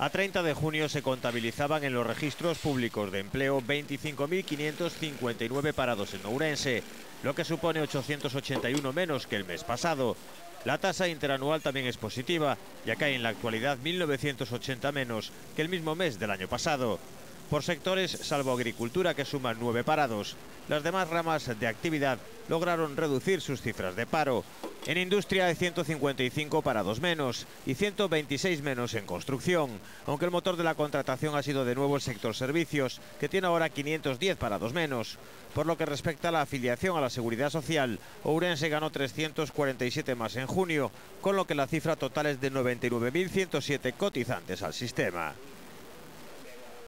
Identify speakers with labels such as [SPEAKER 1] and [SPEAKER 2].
[SPEAKER 1] A 30 de junio se contabilizaban en los registros públicos de empleo 25.559 parados en Ourense, lo que supone 881 menos que el mes pasado. La tasa interanual también es positiva, ya que hay en la actualidad 1.980 menos que el mismo mes del año pasado. Por sectores, salvo agricultura, que suman nueve parados, las demás ramas de actividad lograron reducir sus cifras de paro. En industria hay 155 parados menos y 126 menos en construcción, aunque el motor de la contratación ha sido de nuevo el sector servicios, que tiene ahora 510 parados menos. Por lo que respecta a la afiliación a la seguridad social, Ourense ganó 347 más en junio, con lo que la cifra total es de 99.107 cotizantes al sistema.